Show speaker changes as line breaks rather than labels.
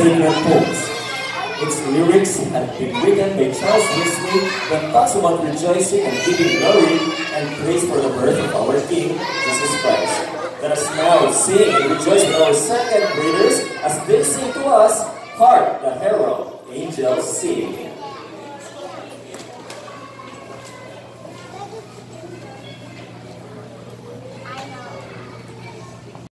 senior poems. Its lyrics had been written by Charles Wesley that talks about rejoicing and giving glory and praise for the birth of our King, Jesus Christ. Let us now sing and rejoice with our second readers, as they sing to us, Hark the Herald Angels Sing.